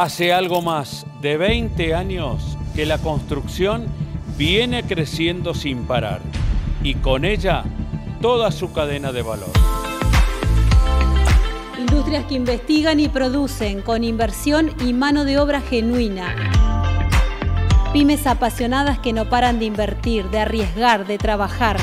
Hace algo más de 20 años que la construcción viene creciendo sin parar y con ella toda su cadena de valor. Industrias que investigan y producen con inversión y mano de obra genuina. Pymes apasionadas que no paran de invertir, de arriesgar, de trabajar.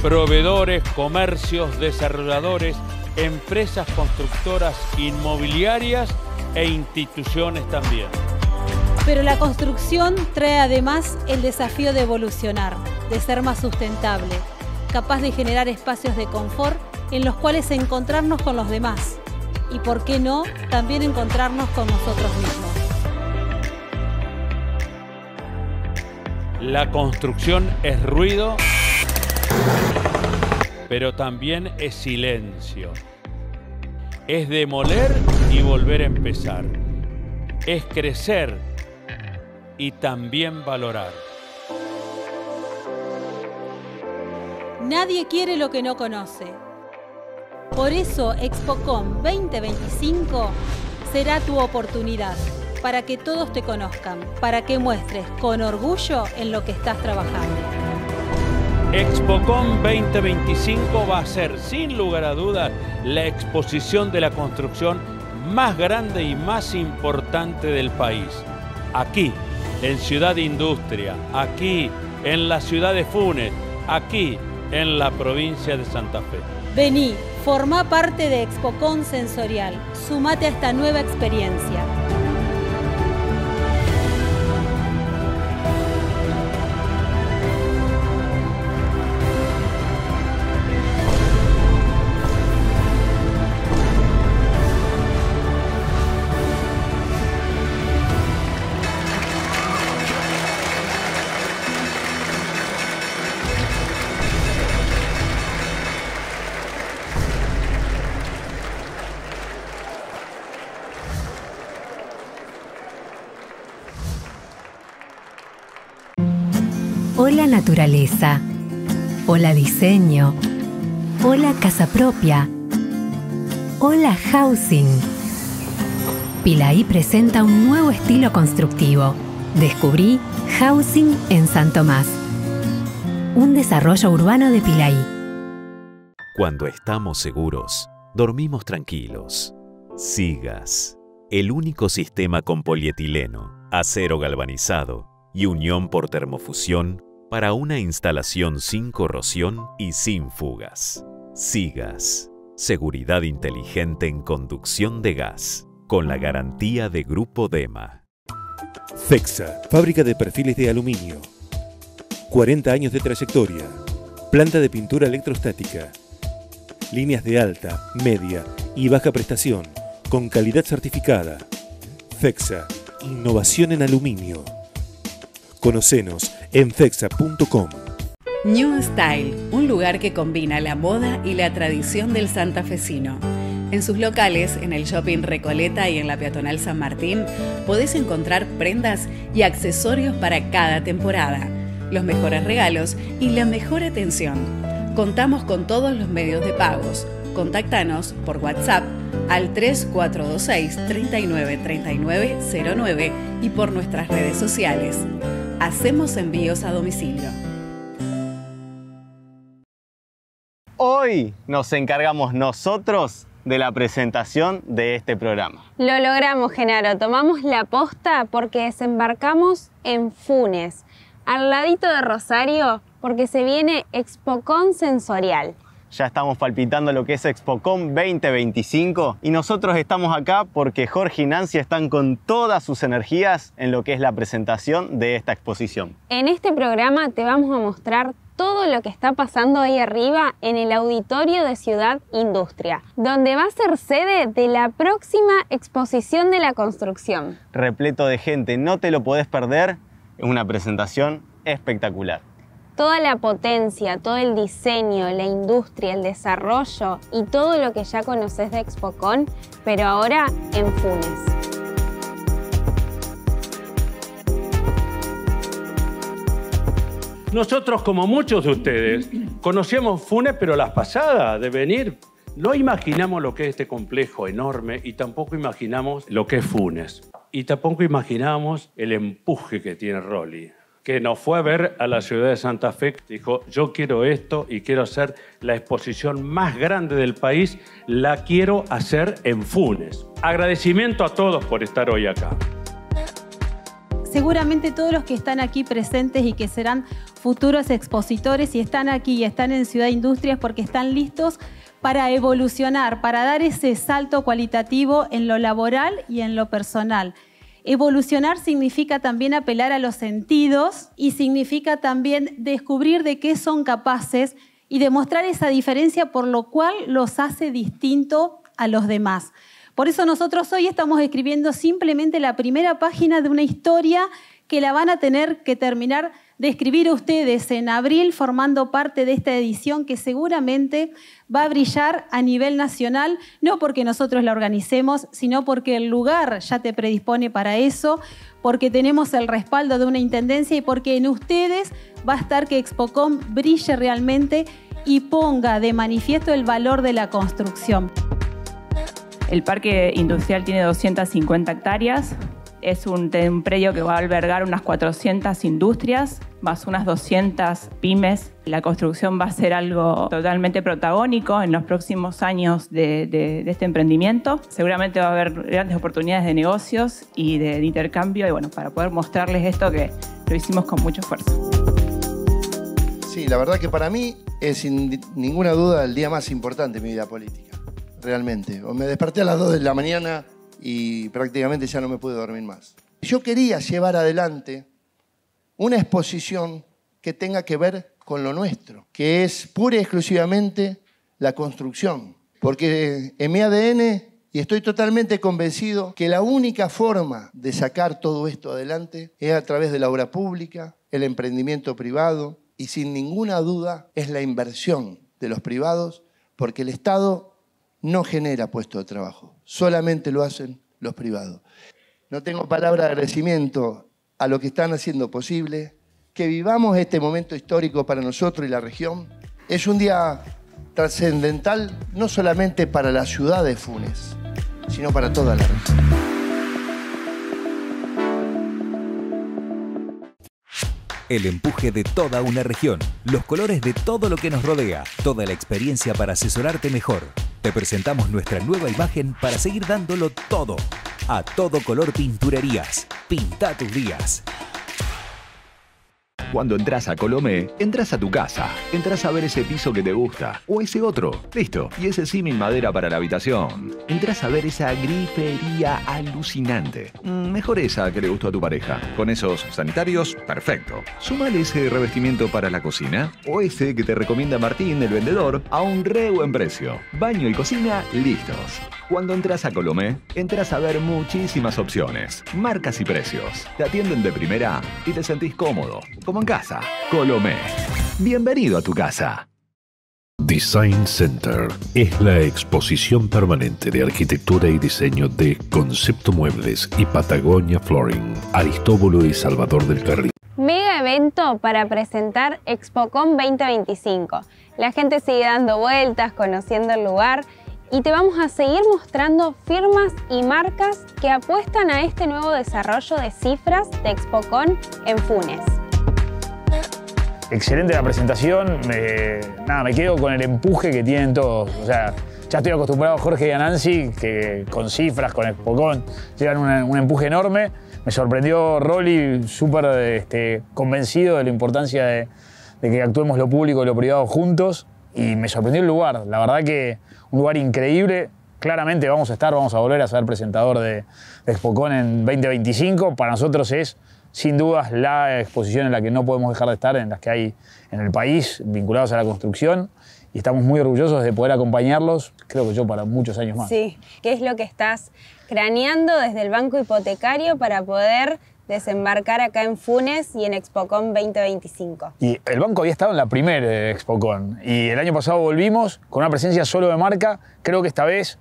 Proveedores, comercios, desarrolladores, empresas constructoras inmobiliarias e instituciones también. Pero la construcción trae además el desafío de evolucionar, de ser más sustentable, capaz de generar espacios de confort en los cuales encontrarnos con los demás y, por qué no, también encontrarnos con nosotros mismos. La construcción es ruido, pero también es silencio. Es demoler y volver a empezar. Es crecer y también valorar. Nadie quiere lo que no conoce. Por eso ExpoCom 2025 será tu oportunidad para que todos te conozcan, para que muestres con orgullo en lo que estás trabajando. ExpoCom 2025 va a ser, sin lugar a dudas, la exposición de la construcción más grande y más importante del país. Aquí, en Ciudad Industria, aquí, en la ciudad de Funes, aquí, en la provincia de Santa Fe. Vení, forma parte de ExpoCon Sensorial. Sumate a esta nueva experiencia. Naturaleza. Hola diseño. Hola casa propia. Hola housing. Pilaí presenta un nuevo estilo constructivo. Descubrí Housing en San Tomás. Un desarrollo urbano de Pilaí. Cuando estamos seguros, dormimos tranquilos. Sigas. El único sistema con polietileno, acero galvanizado y unión por termofusión para una instalación sin corrosión y sin fugas. Sigas. Seguridad inteligente en conducción de gas, con la garantía de Grupo DEMA. FEXA, fábrica de perfiles de aluminio. 40 años de trayectoria. Planta de pintura electrostática. Líneas de alta, media y baja prestación, con calidad certificada. FEXA, innovación en aluminio. Conocenos en fexa.com. New Style, un lugar que combina la moda y la tradición del santafesino. En sus locales, en el Shopping Recoleta y en la Peatonal San Martín, podés encontrar prendas y accesorios para cada temporada, los mejores regalos y la mejor atención. Contamos con todos los medios de pagos. Contactanos por WhatsApp al 3426 393909 y por nuestras redes sociales. Hacemos envíos a domicilio. Hoy nos encargamos nosotros de la presentación de este programa. Lo logramos, Genaro. Tomamos la posta porque desembarcamos en Funes, al ladito de Rosario, porque se viene ExpoCon Sensorial. Ya estamos palpitando lo que es ExpoCon 2025 y nosotros estamos acá porque Jorge y Nancy están con todas sus energías en lo que es la presentación de esta exposición. En este programa te vamos a mostrar todo lo que está pasando ahí arriba en el auditorio de Ciudad Industria, donde va a ser sede de la próxima exposición de la construcción. Repleto de gente, no te lo podés perder, es una presentación espectacular toda la potencia, todo el diseño, la industria, el desarrollo y todo lo que ya conoces de ExpoCon, pero ahora en Funes. Nosotros, como muchos de ustedes, conocíamos Funes, pero las pasadas de venir No imaginamos lo que es este complejo enorme y tampoco imaginamos lo que es Funes. Y tampoco imaginamos el empuje que tiene Rolly, que nos fue a ver a la ciudad de Santa Fe, dijo, yo quiero esto y quiero hacer la exposición más grande del país, la quiero hacer en Funes. Agradecimiento a todos por estar hoy acá. Seguramente todos los que están aquí presentes y que serán futuros expositores y están aquí y están en Ciudad Industrias porque están listos para evolucionar, para dar ese salto cualitativo en lo laboral y en lo personal. Evolucionar significa también apelar a los sentidos y significa también descubrir de qué son capaces y demostrar esa diferencia por lo cual los hace distinto a los demás. Por eso nosotros hoy estamos escribiendo simplemente la primera página de una historia que la van a tener que terminar de escribir ustedes en abril formando parte de esta edición que seguramente va a brillar a nivel nacional, no porque nosotros la organicemos, sino porque el lugar ya te predispone para eso, porque tenemos el respaldo de una intendencia y porque en ustedes va a estar que Expocom brille realmente y ponga de manifiesto el valor de la construcción. El parque industrial tiene 250 hectáreas. Es un, predio que va a albergar unas 400 industrias, más unas 200 pymes. La construcción va a ser algo totalmente protagónico en los próximos años de, este emprendimiento. Seguramente va a haber grandes oportunidades de negocios y de, de intercambio, y bueno, para poder mostrarles esto que lo hicimos con mucho esfuerzo. Sí, la verdad que para mí es sin ninguna duda el día más importante de mi vida política realmente. Me desperté a las 2 de la mañana y prácticamente ya no me pude dormir más. Yo quería llevar adelante una exposición que tenga que ver con lo nuestro, que es pura y exclusivamente la construcción. Porque en mi ADN, y estoy totalmente convencido, que la única forma de sacar todo esto adelante es a través de la obra pública, el emprendimiento privado, y sin ninguna duda es la inversión de los privados, porque el Estado no genera puesto de trabajo, solamente lo hacen los privados. No tengo palabra de agradecimiento a lo que están haciendo posible, que vivamos este momento histórico para nosotros y la región. Es un día trascendental no solamente para la ciudad de Funes, sino para toda la región. El empuje de toda una región, los colores de todo lo que nos rodea, toda la experiencia para asesorarte mejor. Te presentamos nuestra nueva imagen para seguir dándolo todo. A todo color pinturerías. Pinta tus días. Cuando entras a Colomé, entras a tu casa, entras a ver ese piso que te gusta, o ese otro, listo, y ese símil madera para la habitación. Entras a ver esa grifería alucinante. Mm, mejor esa que le gustó a tu pareja. Con esos sanitarios, perfecto. Sumale ese revestimiento para la cocina, o ese que te recomienda Martín, el vendedor, a un re buen precio. Baño y cocina, listos. Cuando entras a Colomé, entras a ver muchísimas opciones, marcas y precios. Te atienden de primera y te sentís cómodo, como en casa. Colomé. Bienvenido a tu casa. Design Center es la exposición permanente de arquitectura y diseño de Concepto Muebles y Patagonia Flooring, Aristóbulo y Salvador del Carril. Mega evento para presentar ExpoCon 2025. La gente sigue dando vueltas, conociendo el lugar y te vamos a seguir mostrando firmas y marcas que apuestan a este nuevo desarrollo de cifras de ExpoCon en Funes. Excelente la presentación, nada, me quedo con el empuje que tienen todos. O sea, ya estoy acostumbrado a Jorge y a Nancy, que con cifras, con ExpoCon, llevan un empuje enorme. Me sorprendió Rolly, súper este, convencido de la importancia de, que actuemos lo público y lo privado juntos. Y me sorprendió el lugar. La verdad que un lugar increíble. Claramente vamos a estar, vamos a volver a ser presentador de, de ExpoCon en 2025. Para nosotros es, sin dudas, la exposición en la que no podemos dejar de estar, en las que hay en el país, vinculados a la construcción. Y estamos muy orgullosos de poder acompañarlos, creo que yo, para muchos años más. Sí, ¿qué es lo que estás craneando desde el banco hipotecario para poder desembarcar acá en Funes y en ExpoCon 2025. Y el banco había estado en la primera eh, ExpoCon y el año pasado volvimos con una presencia solo de marca. Creo que esta vez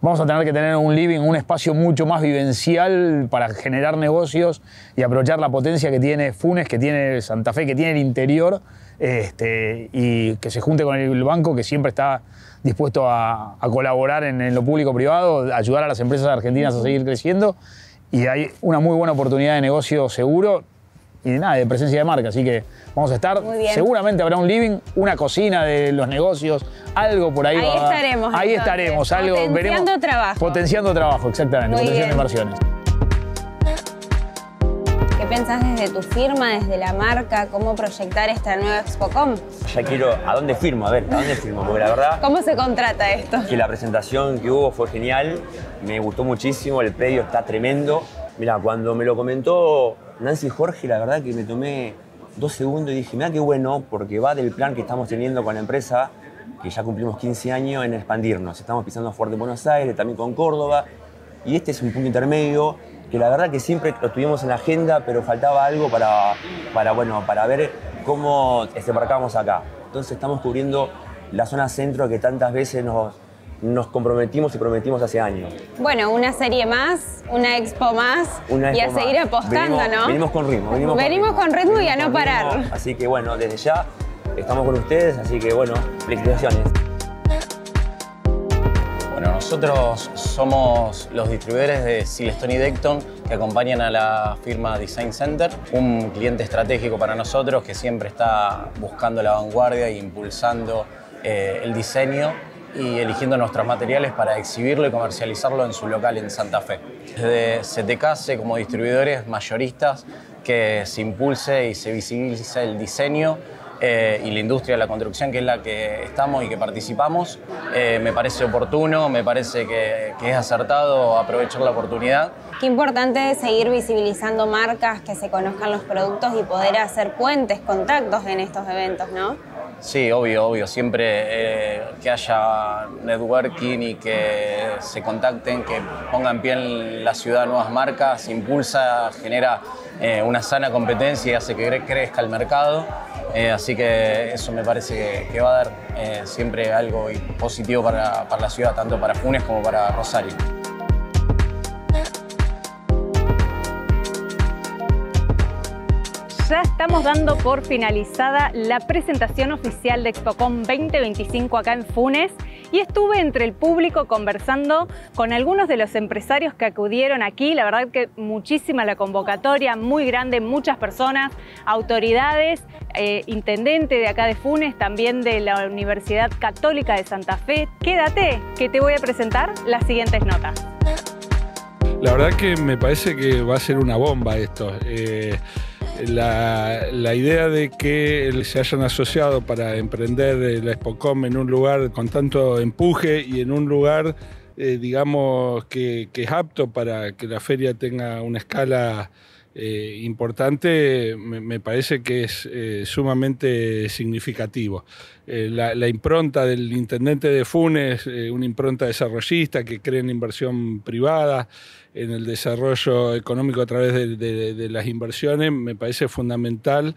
vamos a tener que tener un living, un espacio mucho más vivencial para generar negocios y aprovechar la potencia que tiene Funes, que tiene Santa Fe, que tiene el interior, este, y que se junte con el banco que siempre está dispuesto a, colaborar en, en lo público-privado, ayudar a las empresas argentinas a seguir creciendo. Y hay una muy buena oportunidad de negocio seguro y de nada, de presencia de marca. Así que vamos a estar. Seguramente habrá un living, una cocina de los negocios, algo por ahí. Ahí estaremos. Ahí estaremos. Algo, potenciando trabajo. Potenciando trabajo, exactamente. potenciando inversiones. ¿Qué pensás desde tu firma, desde la marca, cómo proyectar esta nueva ExpoCom? Ya quiero, ¿a dónde firmo? A ver, ¿a dónde firmo? Porque la verdad... ¿Cómo se contrata esto? Que la presentación que hubo fue genial, me gustó muchísimo, el predio está tremendo. Mira, cuando me lo comentó Nancy Jorge, la verdad que me tomé dos segundos y dije, mira qué bueno, porque va del plan que estamos teniendo con la empresa, que ya cumplimos 15 años en expandirnos. Estamos pisando fuerte en Buenos Aires, también con Córdoba, y este es un punto intermedio que la verdad que siempre lo tuvimos en la agenda, pero faltaba algo para, para, bueno, para ver cómo desembarcamos acá. Entonces estamos cubriendo la zona centro que tantas veces nos, nos comprometimos y prometimos hace años. Bueno, una serie más, una expo más y a seguir apostando, ¿no? Venimos con ritmo. Venimos, con, ritmo, y a no parar. Así que bueno, desde ya estamos con ustedes, así que bueno, felicitaciones. Nosotros somos los distribuidores de Silestone y Decton que acompañan a la firma Design Center, un cliente estratégico para nosotros que siempre está buscando la vanguardia e impulsando eh, el diseño y eligiendo nuestros materiales para exhibirlo y comercializarlo en su local en Santa Fe. Desde CTK como distribuidores mayoristas que se impulse y se visibilice el diseño eh, y la industria de la construcción, que es la que estamos y que participamos, eh, me parece oportuno, me parece que, que, es acertado aprovechar la oportunidad. Qué importante es seguir visibilizando marcas, que se conozcan los productos y poder hacer puentes, contactos en estos eventos, ¿no? Sí, obvio, obvio. Siempre eh, que haya networking y que se contacten, que pongan pie en la ciudad nuevas marcas, impulsa, genera una sana competencia y hace que crezca el mercado. Eh, así que eso me parece que, va a dar eh, siempre algo positivo para, para la ciudad, tanto para Funes como para Rosario. Ya estamos dando por finalizada la presentación oficial de ExpoCom 2025 acá en Funes y estuve entre el público conversando con algunos de los empresarios que acudieron aquí. La verdad que muchísima la convocatoria, muy grande, muchas personas, autoridades, eh, intendente de acá de Funes, también de la Universidad Católica de Santa Fe. Quédate, que te voy a presentar las siguientes notas. La verdad que me parece que va a ser una bomba esto. Eh, la, idea de que se hayan asociado para emprender la Expocom en un lugar con tanto empuje y en un lugar, eh, digamos, que, es apto para que la feria tenga una escala eh, importante, me, parece que es eh, sumamente significativo. La, la, impronta del intendente de Funes, una impronta desarrollista que cree en inversión privada, en el desarrollo económico a través de, las inversiones me parece fundamental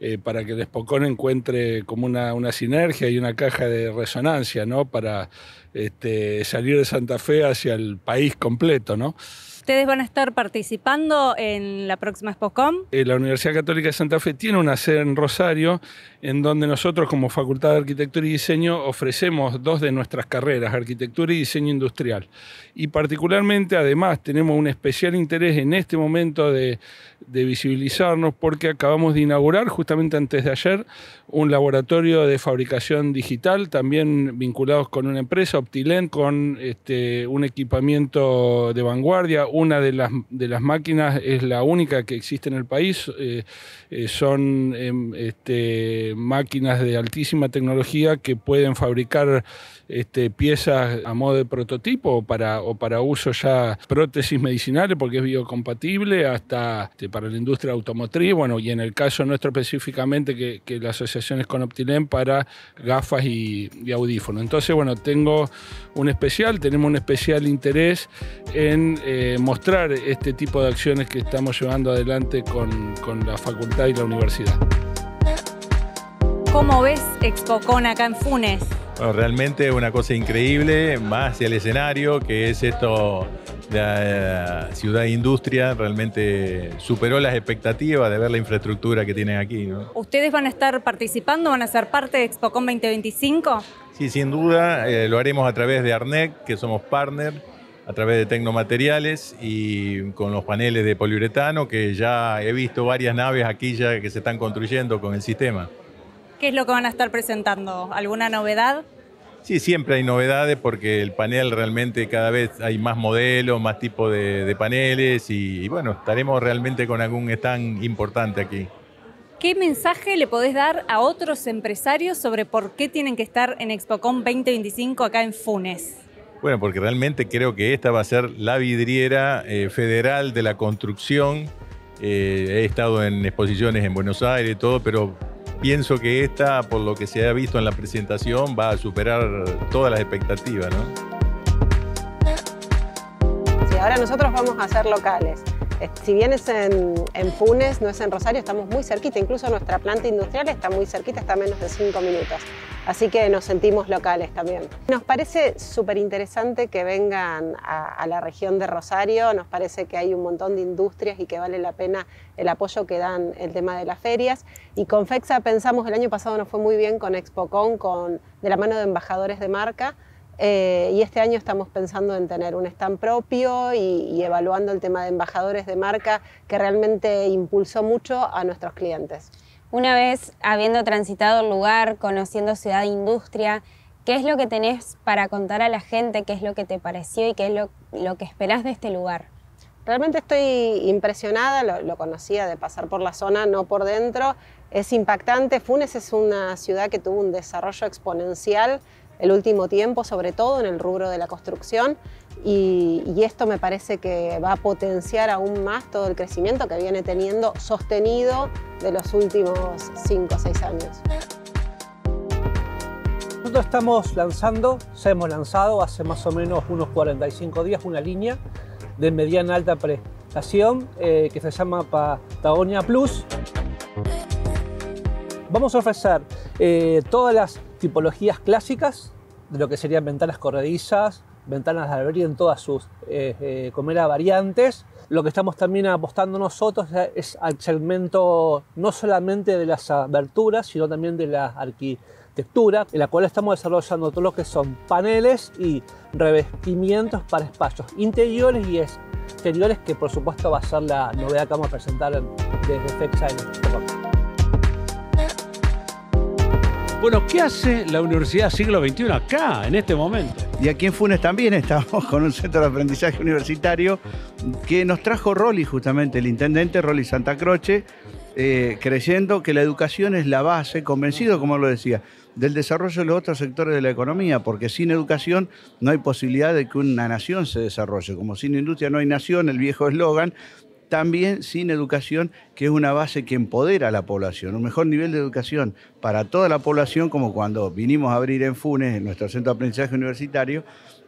eh, para que el encuentre como una, una, sinergia y una caja de resonancia ¿no? para este, salir de Santa Fe hacia el país completo. ¿no? ¿Ustedes van a estar participando en la próxima ExpoCom? Eh, la Universidad Católica de Santa Fe tiene una sede en Rosario, en donde nosotros como Facultad de Arquitectura y Diseño ofrecemos dos de nuestras carreras, Arquitectura y Diseño Industrial. Y particularmente, además, tenemos un especial interés en este momento de, visibilizarnos porque acabamos de inaugurar justamente antes de ayer un laboratorio de fabricación digital, también vinculados con una empresa, Optilent, con este, un equipamiento de vanguardia. Una de las, de las máquinas es la única que existe en el país. Eh, eh, son em, este, máquinas de altísima tecnología que pueden fabricar este, piezas a modo de prototipo o para, o para uso ya prótesis medicinales porque es biocompatible hasta este, para la industria automotriz, bueno, y en el caso nuestro específicamente que, la asociación es con Optilén para gafas y, audífonos. Entonces, bueno, tengo un especial, tenemos un especial interés en eh, mostrar este tipo de acciones que estamos llevando adelante con, con la facultad y la universidad. ¿Cómo ves ExpoCon acá en Funes? Bueno, realmente una cosa increíble, más hacia el escenario, que es esto de la ciudad industria, realmente superó las expectativas de ver la infraestructura que tienen aquí. ¿no? ¿Ustedes van a estar participando, van a ser parte de ExpoCon 2025? Sí, sin duda, eh, lo haremos a través de Arnec, que somos partner, a través de Tecnomateriales y con los paneles de poliuretano, que ya he visto varias naves aquí ya que se están construyendo con el sistema. ¿Qué es lo que van a estar presentando? ¿Alguna novedad? Sí, siempre hay novedades porque el panel realmente cada vez hay más modelos, más tipos de, de paneles y, y bueno, estaremos realmente con algún stand importante aquí. ¿Qué mensaje le podés dar a otros empresarios sobre por qué tienen que estar en ExpoCon 2025 acá en Funes? Bueno, porque realmente creo que esta va a ser la vidriera eh, federal de la construcción. Eh, he estado en exposiciones en Buenos Aires y todo, pero pienso que esta, por lo que se ha visto en la presentación, va a superar todas las expectativas, ¿no? Sí, ahora nosotros vamos a ser locales. Eh, Si bien es en, en Funes, no es en Rosario, estamos muy cerquita. Incluso nuestra planta industrial está muy cerquita, está a menos de cinco minutos. Así que nos sentimos locales también. Nos parece súper interesante que vengan a, la región de Rosario. Nos parece que hay un montón de industrias y que vale la pena el apoyo que dan el tema de las ferias. Y con FEXA pensamos, el año pasado nos fue muy bien con ExpoCon, con, de la mano de embajadores de marca. Eh, y este año estamos pensando en tener un stand propio y evaluando el tema de embajadores de marca que realmente impulsó mucho a nuestros clientes. Una vez habiendo transitado el lugar, conociendo Ciudad Industria, ¿qué es lo que tenés para contar a la gente? ¿Qué es lo que te pareció y qué es lo, que esperás de este lugar? Realmente estoy impresionada, lo, conocía de pasar por la zona, no por dentro. Es impactante. Funes es una ciudad que tuvo un desarrollo exponencial el último tiempo, sobre todo en el rubro de la construcción, y, esto me parece que va a potenciar aún más todo el crecimiento que viene teniendo sostenido de los últimos 5 o 6 años. Nosotros estamos lanzando, se hemos lanzado hace más o menos unos 45 días una línea de mediana alta prestación eh, que se llama Patagonia Plus. Vamos a ofrecer eh, todas las tipologías clásicas de lo que serían ventanas corredizas, ventanas de albería en todas sus eh, eh, variantes. Lo que estamos también apostando nosotros es al segmento no solamente de las aberturas, sino también de la arquitectura, en la cual estamos desarrollando todo lo que son paneles y revestimientos para espacios interiores y exteriores, que por supuesto va a ser la novedad que vamos a presentar desde FEXA en este momento. Bueno, ¿qué hace la Universidad Siglo XXI acá, en este momento? Y aquí en Funes también estamos con un centro de aprendizaje universitario que nos trajo Rolly, justamente el intendente Rolly Santa Croce, eh, creyendo que la educación es la base, convencido, como lo decía, del desarrollo de los otros sectores de la economía, porque sin educación no hay posibilidad de que una nación se desarrolle. Como sin industria no hay nación, el viejo eslogan, también sin educación, que es una base que empodera a la población. Un mejor nivel de educación para toda la población, como cuando vinimos a abrir en Funes, nuestro centro de aprendizaje universitario,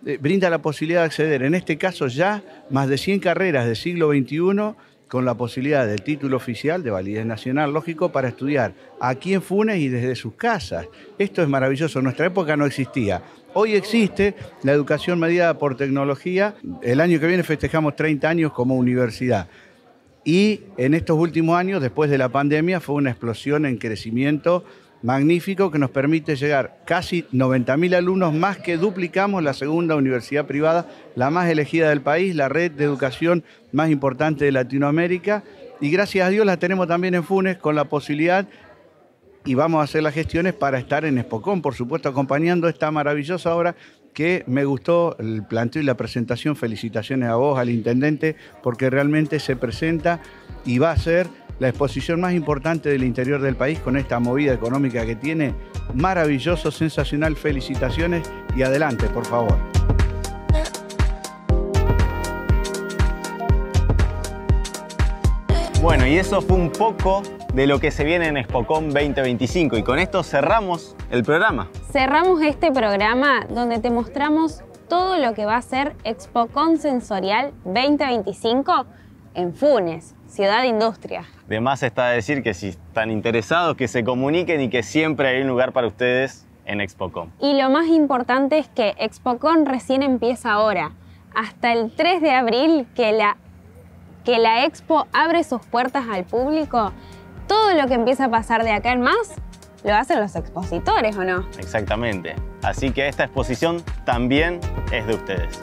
eh, brinda la posibilidad de acceder, en este caso ya, más de 100 carreras del siglo XXI con la posibilidad del título oficial de validez nacional, lógico, para estudiar aquí en Funes y desde sus casas. Esto es maravilloso, en nuestra época no existía. Hoy existe la educación mediada por tecnología. El año que viene festejamos 30 años como universidad. Y en estos últimos años, después de la pandemia, fue una explosión en crecimiento magnífico que nos permite llegar casi 90.000 alumnos, más que duplicamos la segunda universidad privada, la más elegida del país, la red de educación más importante de Latinoamérica. Y gracias a Dios la tenemos también en Funes con la posibilidad y vamos a hacer las gestiones para estar en Espocón, por supuesto, acompañando esta maravillosa obra que me gustó el planteo y la presentación. Felicitaciones a vos, al intendente, porque realmente se presenta y va a ser la exposición más importante del interior del país con esta movida económica que tiene. Maravilloso, sensacional, felicitaciones y adelante, por favor. Bueno, y eso fue un poco de lo que se viene en Expocom 2025 y con esto cerramos el programa. Cerramos este programa donde te mostramos todo lo que va a ser Expocon Sensorial 2025 en Funes, Ciudad Industria. De más está decir que si están interesados, que se comuniquen y que siempre hay un lugar para ustedes en ExpoCom. Y lo más importante es que ExpoCon recién empieza ahora. Hasta el 3 de abril que la, que la Expo abre sus puertas al público, todo lo que empieza a pasar de acá en más lo hacen los expositores, ¿o no? Exactamente. Así que esta exposición también es de ustedes.